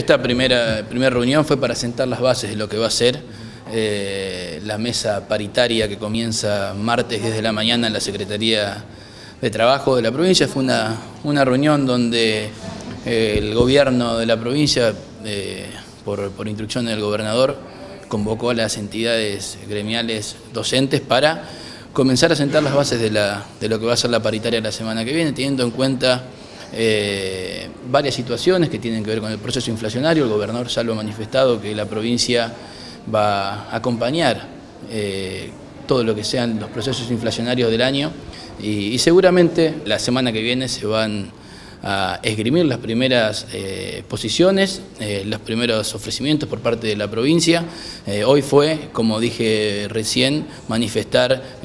Esta primera, primera reunión fue para sentar las bases de lo que va a ser eh, la mesa paritaria que comienza martes desde la mañana en la Secretaría de Trabajo de la provincia. Fue una, una reunión donde eh, el gobierno de la provincia, eh, por, por instrucción del gobernador, convocó a las entidades gremiales docentes para comenzar a sentar las bases de, la, de lo que va a ser la paritaria la semana que viene, teniendo en cuenta eh, varias situaciones que tienen que ver con el proceso inflacionario. El gobernador ya lo ha manifestado que la provincia va a acompañar eh, todo lo que sean los procesos inflacionarios del año y, y seguramente la semana que viene se van a esgrimir las primeras eh, posiciones, eh, los primeros ofrecimientos por parte de la provincia. Eh, hoy fue, como dije recién, manifestar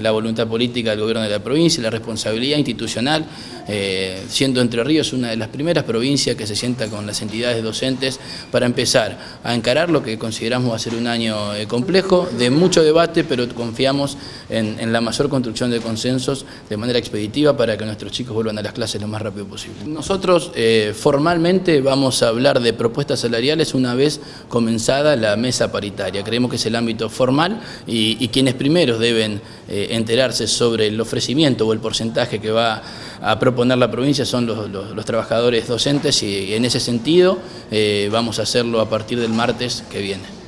la voluntad política del gobierno de la provincia, la responsabilidad institucional, siendo Entre Ríos una de las primeras provincias que se sienta con las entidades docentes para empezar a encarar lo que consideramos va a ser un año complejo, de mucho debate, pero confiamos en, la mayor construcción de consensos de manera expeditiva para que nuestros chicos vuelvan a las clases lo más rápido Nosotros eh, formalmente vamos a hablar de propuestas salariales una vez comenzada la mesa paritaria. Creemos que es el ámbito formal y, quienes primeros deben eh, enterarse sobre el ofrecimiento o el porcentaje que va a proponer la provincia son los, trabajadores docentes y en ese sentido eh, vamos a hacerlo a partir del martes que viene.